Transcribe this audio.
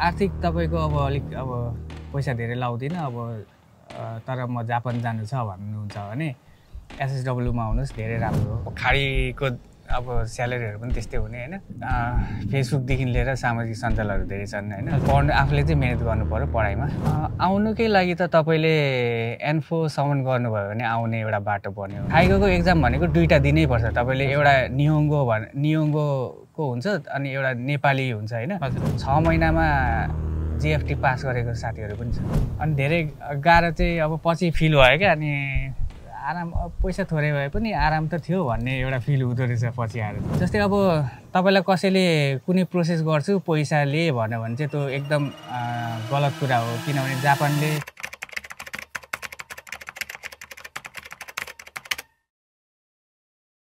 आर्थिक तपाईँको अब अलिक अब पैसा धेरै लाउँदिनँ अब तर म जापान जानु छ भन्नुहुन्छ भने एसएसडब्लुमा आउनुहोस् धेरै राम्रो हो। खाडीको अब स्यालेरीहरू पनि त्यस्तै हुने होइन? फेसबुकदेखि लिएर सामाजिक सञ्जालहरू धेरै छन् होइन? पढ्नु आफूले चाहिँ मिहिनेत पऱ्यो पढाइमा। आउनुकै लागि त तपाईँले एन्फोसम्म गर्नुभयो भने आउने एउटा बाटो बन्यो। आइगोको एक्जाम भनेको दुईवटा दिनै पर्छ। तपाईँले एउटा नियोङ्गो भन् नियोङ्गोको हुन्छ अनि एउटा नेपाली हुन्छ होइन। छ महिनामा जिएफटी पास गरेको साथीहरू पनि छ अनि धेरै गाह्रो चाहिँ अब पछि फिल भयो क्या अनि आराम पैसा थोरै भए पनि आराम त थियो भन्ने एउटा फिल हुँदो रहेछ पछि आएर। जस्तै अब तपाईँलाई कसैले कुनै प्रोसेस गर्छु पैसाले भन्यो भने चाहिँ त्यो एकदम गलत कुरा हो। किनभने जापानले